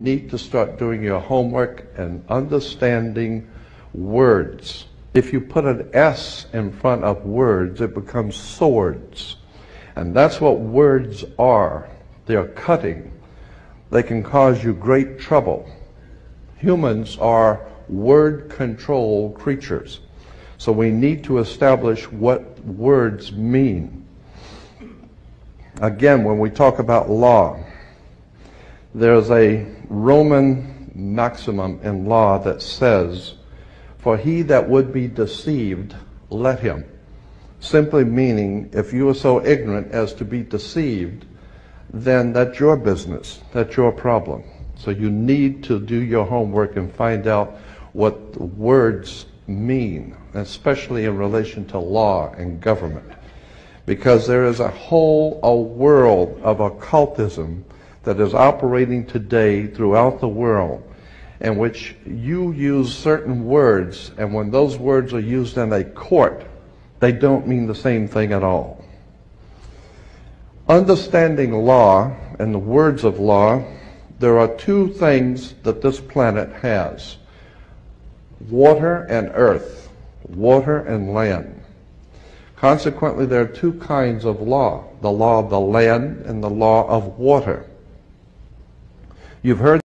need to start doing your homework and understanding words. If you put an S in front of words, it becomes swords. And that's what words are. They are cutting. They can cause you great trouble. Humans are word control creatures. So we need to establish what words mean. Again, when we talk about law, there's a Roman maximum in law that says, For he that would be deceived, let him. Simply meaning, if you are so ignorant as to be deceived, then that's your business. That's your problem. So you need to do your homework and find out what words mean, especially in relation to law and government. Because there is a whole a world of occultism that is operating today throughout the world in which you use certain words, and when those words are used in a court, they don't mean the same thing at all. Understanding law and the words of law, there are two things that this planet has water and earth, water and land. Consequently, there are two kinds of law the law of the land and the law of water. You've heard